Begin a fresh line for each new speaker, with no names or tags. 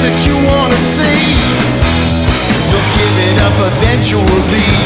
that you wanna see. You'll give it up eventually,